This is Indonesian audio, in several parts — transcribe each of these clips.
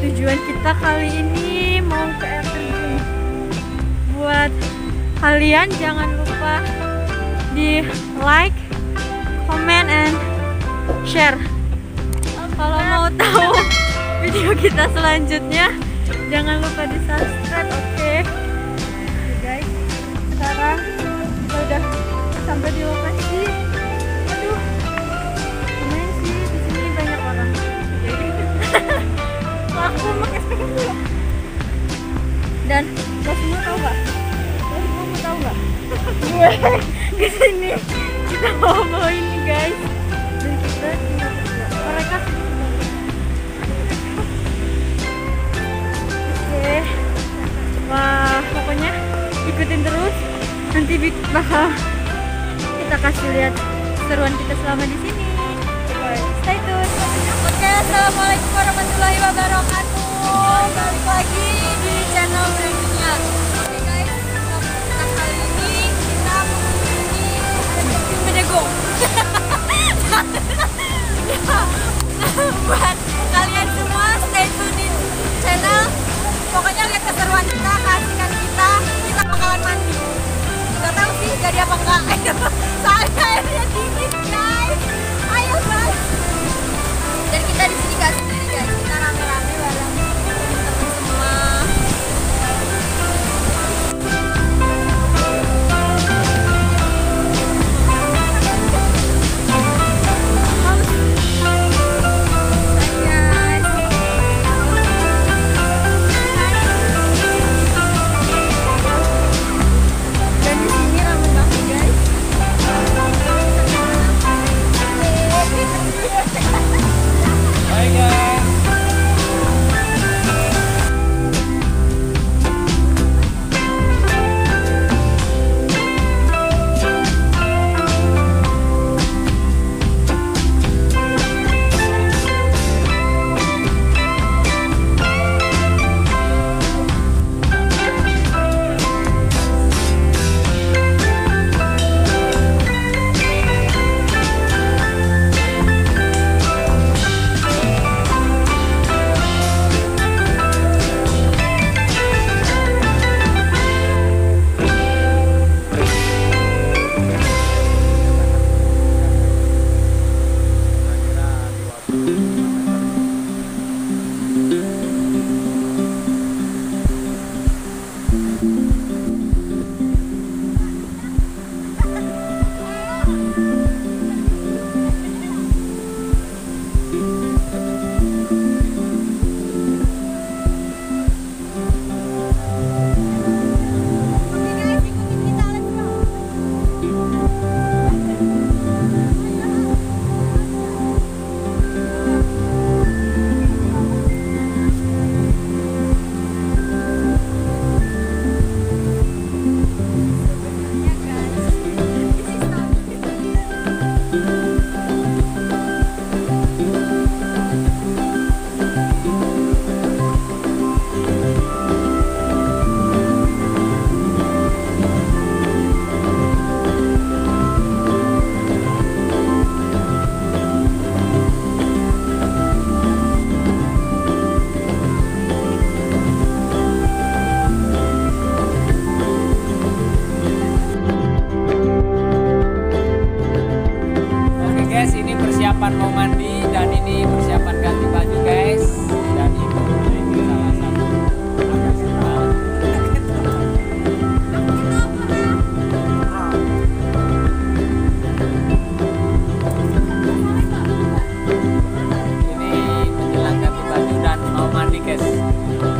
Tujuan kita kali ini mau ke air terjun. Buat kalian jangan lupa di like, comment, and share. Kalau mau tahu video kita selanjutnya, jangan lupa di subscribe. Oke, Oke, guys. Sekarang kita udah sampai di lokasi. Dan lo semua tahu nggak? Lo semua mau tahu nggak? Gue ke sini kita mau bawa ini guys. Dan kita. Mereka. Oke. Wah, pokoknya ikutin terus. Nanti bakal kita kasih lihat seruan kita selama di sini. Stay tune. Oke, assalamualaikum warahmatullahi wabarakatuh. Balik lagi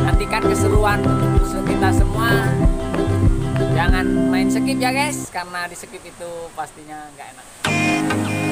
Nantikan keseruan kita semua. Jangan main skip ya guys, karena di skip itu pastinya nggak enak.